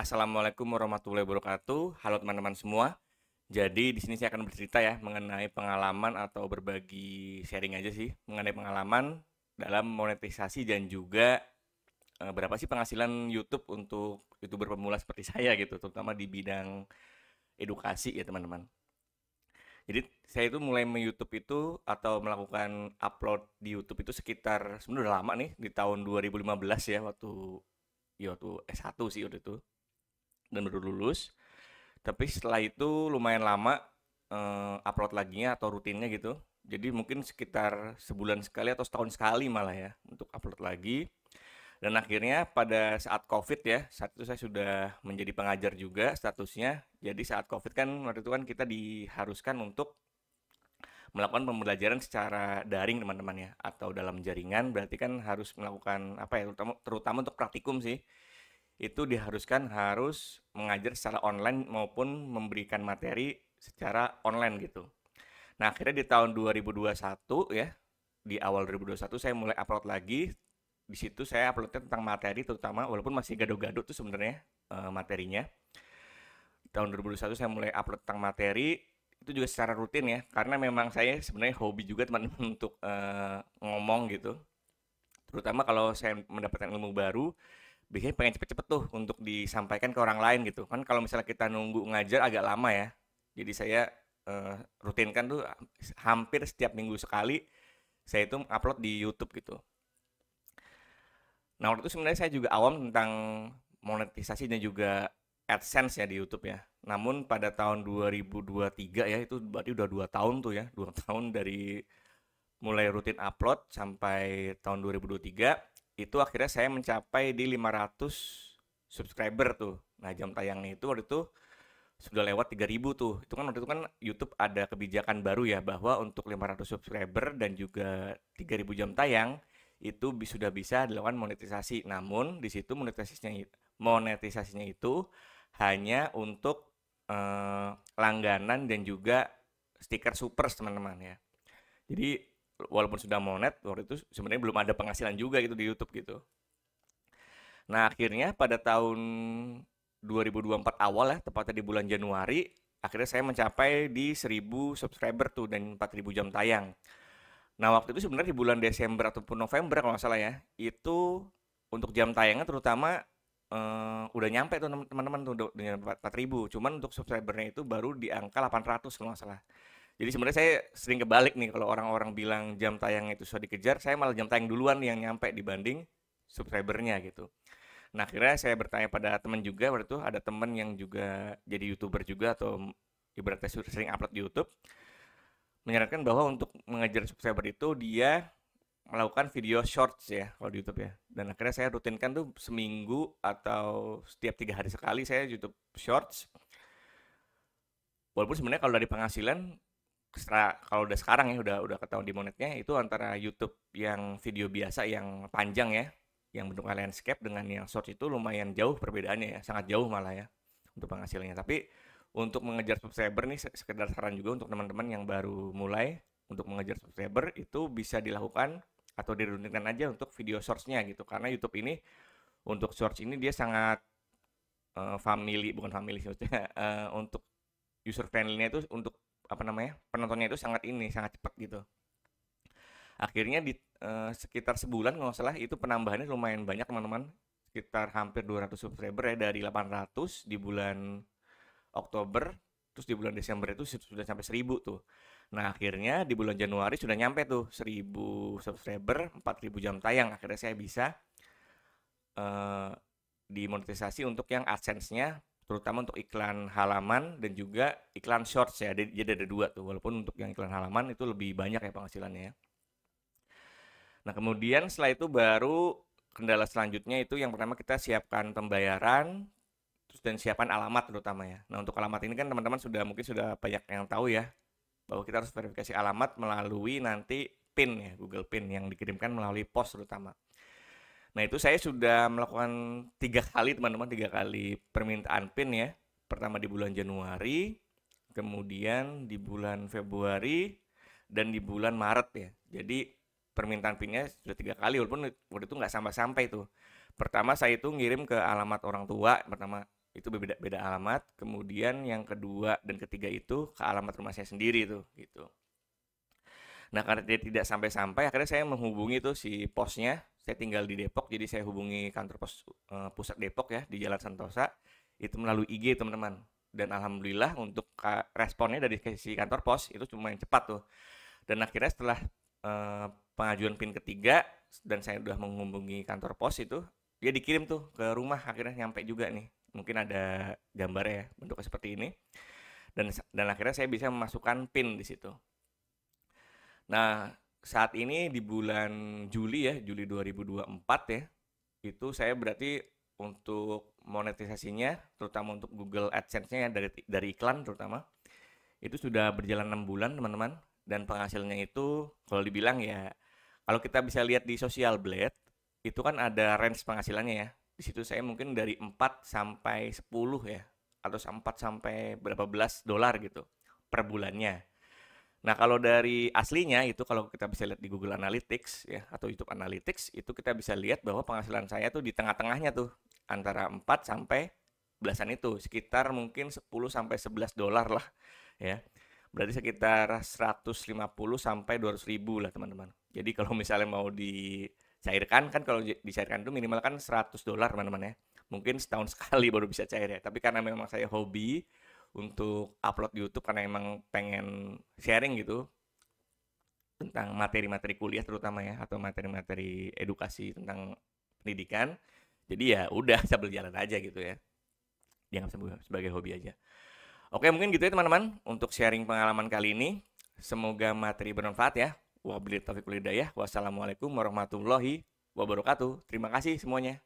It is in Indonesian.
Assalamualaikum warahmatullahi wabarakatuh. Halo teman-teman semua. Jadi di sini saya akan bercerita ya mengenai pengalaman atau berbagi sharing aja sih mengenai pengalaman dalam monetisasi dan juga eh, berapa sih penghasilan YouTube untuk YouTuber pemula seperti saya gitu, terutama di bidang edukasi ya teman-teman. Jadi saya itu mulai me-YouTube itu atau melakukan upload di YouTube itu sekitar sebenarnya udah lama nih di tahun 2015 ya waktu ya waktu S1 sih waktu itu dan baru lulus. Tapi setelah itu lumayan lama eh, upload laginya atau rutinnya gitu. Jadi mungkin sekitar sebulan sekali atau setahun sekali malah ya untuk upload lagi. Dan akhirnya pada saat COVID ya, saat itu saya sudah menjadi pengajar juga statusnya. Jadi saat COVID kan waktu itu kan kita diharuskan untuk melakukan pembelajaran secara daring teman-teman ya atau dalam jaringan berarti kan harus melakukan apa ya terutama, terutama untuk praktikum sih itu diharuskan harus mengajar secara online maupun memberikan materi secara online gitu. Nah, akhirnya di tahun 2021 ya, di awal 2021 saya mulai upload lagi. Di situ saya uploadnya tentang materi terutama walaupun masih gado-gado tuh sebenarnya uh, materinya. Tahun 2021 saya mulai upload tentang materi itu juga secara rutin ya karena memang saya sebenarnya hobi juga teman-teman untuk uh, ngomong gitu. Terutama kalau saya mendapatkan ilmu baru, biasanya pengen cepet-cepet tuh untuk disampaikan ke orang lain gitu. Kan kalau misalnya kita nunggu ngajar agak lama ya. Jadi saya uh, rutinkan tuh hampir setiap minggu sekali saya itu upload di YouTube gitu. Nah waktu itu sebenarnya saya juga awam tentang monetisasi dan juga AdSense ya di YouTube ya. Namun pada tahun 2023 ya itu berarti udah dua tahun tuh ya dua tahun dari mulai rutin upload sampai tahun 2023 itu akhirnya saya mencapai di 500 subscriber tuh. Nah, jam tayangnya itu waktu itu sudah lewat 3000 tuh. Itu kan waktu itu kan YouTube ada kebijakan baru ya bahwa untuk 500 subscriber dan juga 3000 jam tayang itu sudah bisa dilakukan monetisasi. Namun di situ monetisasinya monetisasinya itu hanya untuk eh, langganan dan juga stiker super teman-teman ya. Jadi walaupun sudah monet waktu itu sebenarnya belum ada penghasilan juga gitu di YouTube gitu. Nah akhirnya pada tahun 2024 awal ya tepatnya di bulan Januari akhirnya saya mencapai di 1000 subscriber tuh dan 4000 jam tayang. Nah waktu itu sebenarnya di bulan Desember ataupun November kalau nggak salah ya itu untuk jam tayangnya terutama uh, udah nyampe tuh teman-teman tuh dengan 4000 cuman untuk subscribernya itu baru di angka 800 kalau nggak salah jadi sebenarnya saya sering kebalik nih kalau orang-orang bilang jam tayang itu sudah dikejar, saya malah jam tayang duluan yang nyampe dibanding subscribernya gitu. Nah akhirnya saya bertanya pada teman juga waktu itu ada teman yang juga jadi youtuber juga atau ibaratnya sering upload di YouTube menyarankan bahwa untuk mengejar subscriber itu dia melakukan video shorts ya kalau di YouTube ya dan akhirnya saya rutinkan tuh seminggu atau setiap tiga hari sekali saya YouTube shorts walaupun sebenarnya kalau dari penghasilan kalau udah sekarang ya udah udah ketahuan di monetnya itu antara YouTube yang video biasa yang panjang ya yang bentuk landscape dengan yang short itu lumayan jauh perbedaannya ya sangat jauh malah ya untuk penghasilannya. Tapi untuk mengejar subscriber nih sekedar saran juga untuk teman-teman yang baru mulai untuk mengejar subscriber itu bisa dilakukan atau dirundingkan aja untuk video shortsnya gitu. Karena YouTube ini untuk shorts ini dia sangat uh, family bukan family maksudnya uh, untuk user friendly-nya itu untuk apa namanya penontonnya itu sangat ini sangat cepat gitu. Akhirnya di uh, sekitar sebulan kalau salah itu penambahannya lumayan banyak teman-teman. Sekitar hampir 200 subscriber ya dari 800 di bulan Oktober terus di bulan Desember itu sudah sampai 1000 tuh. Nah akhirnya di bulan Januari sudah nyampe tuh 1000 subscriber 4000 jam tayang. Akhirnya saya bisa uh, dimonetisasi untuk yang AdSense-nya terutama untuk iklan halaman dan juga iklan shorts ya. Jadi ada dua tuh. Walaupun untuk yang iklan halaman itu lebih banyak ya penghasilannya ya. Nah, kemudian setelah itu baru kendala selanjutnya itu yang pertama kita siapkan pembayaran terus dan siapkan alamat terutama ya. Nah, untuk alamat ini kan teman-teman sudah mungkin sudah banyak yang tahu ya bahwa kita harus verifikasi alamat melalui nanti PIN ya, Google PIN yang dikirimkan melalui pos terutama. Nah itu saya sudah melakukan tiga kali teman-teman tiga kali permintaan PIN ya. Pertama di bulan Januari, kemudian di bulan Februari, dan di bulan Maret ya. Jadi permintaan PIN-nya sudah tiga kali walaupun waktu itu nggak sampai-sampai tuh. Pertama saya itu ngirim ke alamat orang tua, pertama itu beda beda alamat kemudian yang kedua dan ketiga itu ke alamat rumah saya sendiri tuh gitu nah karena dia tidak sampai-sampai akhirnya saya menghubungi tuh si posnya. Saya tinggal di Depok jadi saya hubungi kantor pos uh, pusat Depok ya di Jalan Santosa itu melalui IG teman-teman. Dan alhamdulillah untuk responnya dari si kantor pos itu cuma yang cepat tuh. Dan akhirnya setelah uh, pengajuan PIN ketiga dan saya sudah menghubungi kantor pos itu dia dikirim tuh ke rumah akhirnya nyampe juga nih. Mungkin ada gambarnya ya bentuknya seperti ini. Dan dan akhirnya saya bisa memasukkan pin di situ. Nah, saat ini di bulan Juli ya, Juli 2024 ya, itu saya berarti untuk monetisasinya, terutama untuk Google AdSense-nya ya, dari dari iklan terutama, itu sudah berjalan enam bulan teman-teman, dan penghasilnya itu kalau dibilang ya, kalau kita bisa lihat di Social Blade, itu kan ada range penghasilannya ya, di situ saya mungkin dari 4 sampai 10 ya atau 4 sampai berapa belas dolar gitu per bulannya. Nah, kalau dari aslinya itu kalau kita bisa lihat di Google Analytics ya atau YouTube Analytics itu kita bisa lihat bahwa penghasilan saya tuh di tengah-tengahnya tuh antara 4 sampai belasan itu sekitar mungkin 10 sampai 11 dolar lah ya. Berarti sekitar 150 sampai 200 ribu lah teman-teman. Jadi kalau misalnya mau di cairkan kan kalau dicairkan itu minimal kan 100 dolar teman-teman ya mungkin setahun sekali baru bisa cair ya tapi karena memang saya hobi untuk upload YouTube karena emang pengen sharing gitu tentang materi-materi kuliah terutama ya atau materi-materi edukasi tentang pendidikan. Jadi ya udah saya berjalan aja gitu ya. Dianggap sebagai hobi aja. Oke mungkin gitu ya teman-teman untuk sharing pengalaman kali ini. Semoga materi bermanfaat ya. Wabillahi taufiq Wassalamualaikum warahmatullahi wabarakatuh. Terima kasih semuanya.